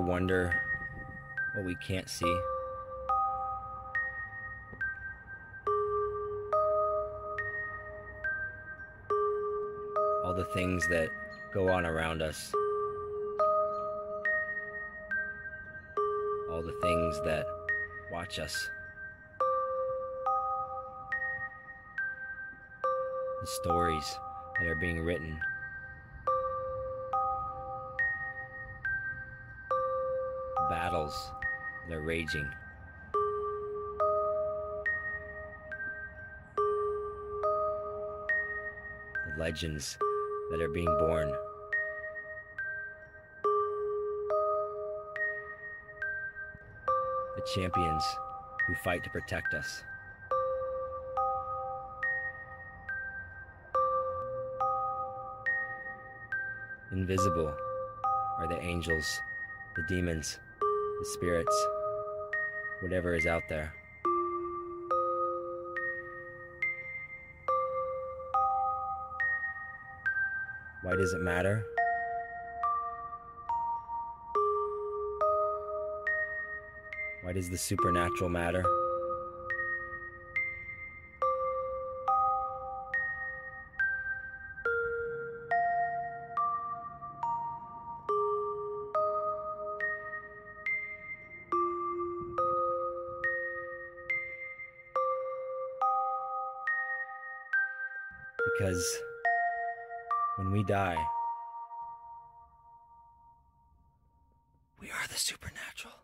wonder what we can't see? All the things that go on around us. All the things that watch us. The stories that are being written. Battles that are raging. The legends that are being born. The champions who fight to protect us. Invisible are the angels, the demons, the spirits, whatever is out there. Why does it matter? Why does the supernatural matter? Because when we die, we are the supernatural.